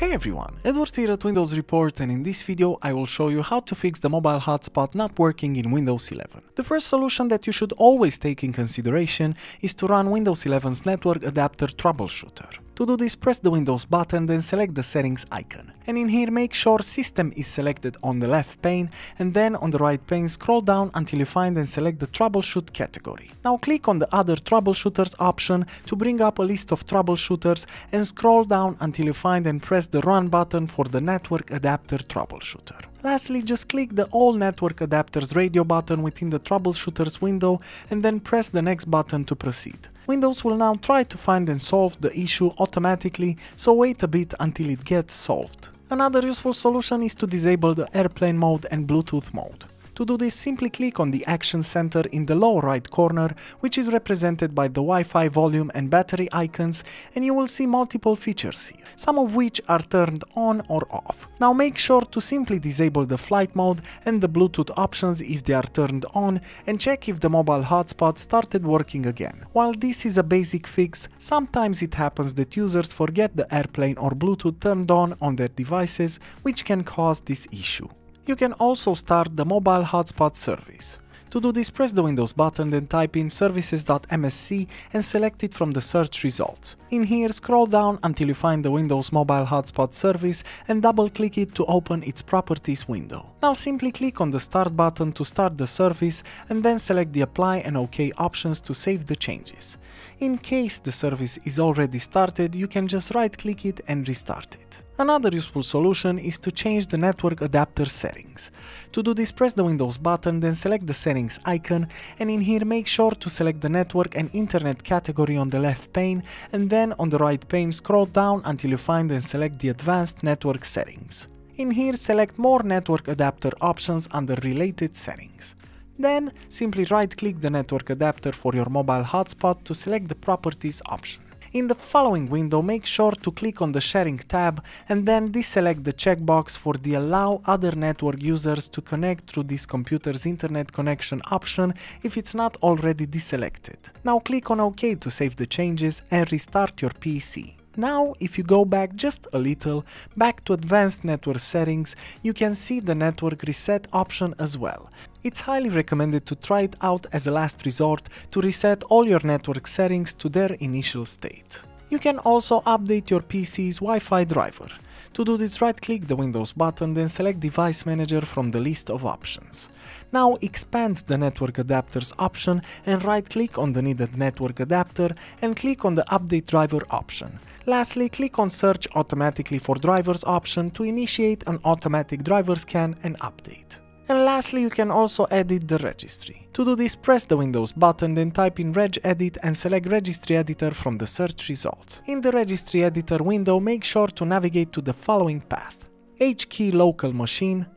Hey everyone, Edward here at Windows Report and in this video I will show you how to fix the mobile hotspot not working in Windows 11. The first solution that you should always take in consideration is to run Windows 11's network adapter troubleshooter. To do this, press the Windows button, then select the settings icon. And in here, make sure system is selected on the left pane, and then on the right pane, scroll down until you find and select the troubleshoot category. Now click on the other troubleshooters option to bring up a list of troubleshooters and scroll down until you find and press the run button for the network adapter troubleshooter. Lastly, just click the All Network Adapters radio button within the troubleshooters window and then press the next button to proceed. Windows will now try to find and solve the issue automatically, so wait a bit until it gets solved. Another useful solution is to disable the airplane mode and Bluetooth mode. To do this, simply click on the Action Center in the lower right corner, which is represented by the Wi-Fi volume and battery icons, and you will see multiple features here, some of which are turned on or off. Now make sure to simply disable the flight mode and the Bluetooth options if they are turned on, and check if the mobile hotspot started working again. While this is a basic fix, sometimes it happens that users forget the airplane or Bluetooth turned on on their devices, which can cause this issue. You can also start the mobile hotspot service. To do this, press the Windows button, then type in services.msc and select it from the search results. In here, scroll down until you find the Windows Mobile Hotspot service and double-click it to open its properties window. Now simply click on the Start button to start the service and then select the Apply and OK options to save the changes. In case the service is already started, you can just right-click it and restart it. Another useful solution is to change the network adapter settings. To do this, press the Windows button, then select the settings icon, and in here make sure to select the network and internet category on the left pane, and then on the right pane scroll down until you find and select the advanced network settings. In here select more network adapter options under related settings. Then simply right click the network adapter for your mobile hotspot to select the properties option. In the following window, make sure to click on the Sharing tab and then deselect the checkbox for the Allow other network users to connect through this computer's internet connection option if it's not already deselected. Now click on OK to save the changes and restart your PC. Now, if you go back just a little, back to advanced network settings, you can see the network reset option as well. It's highly recommended to try it out as a last resort to reset all your network settings to their initial state. You can also update your PC's Wi-Fi driver. To do this, right-click the Windows button, then select Device Manager from the list of options. Now expand the Network Adapters option and right-click on the needed network adapter and click on the Update Driver option. Lastly, click on Search automatically for drivers option to initiate an automatic driver scan and update. And lastly, you can also edit the registry. To do this, press the Windows button, then type in regedit and select Registry Editor from the search results. In the Registry Editor window, make sure to navigate to the following path. H key local machine,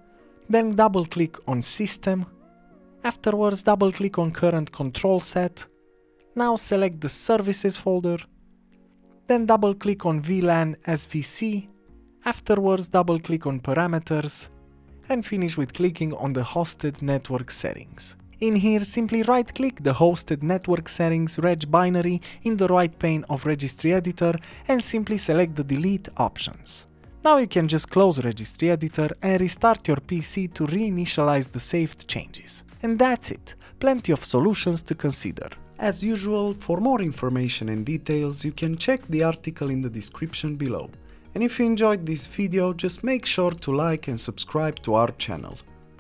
then double click on System, afterwards double click on current control set, now select the Services folder, then double click on WLAN SVC, afterwards double click on Parameters, and finish with clicking on the hosted network settings. In here, simply right-click the hosted network settings reg binary in the right pane of Registry Editor and simply select the delete options. Now you can just close Registry Editor and restart your PC to reinitialize the saved changes. And that's it, plenty of solutions to consider. As usual, for more information and details, you can check the article in the description below. And if you enjoyed this video, just make sure to like and subscribe to our channel.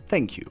Thank you.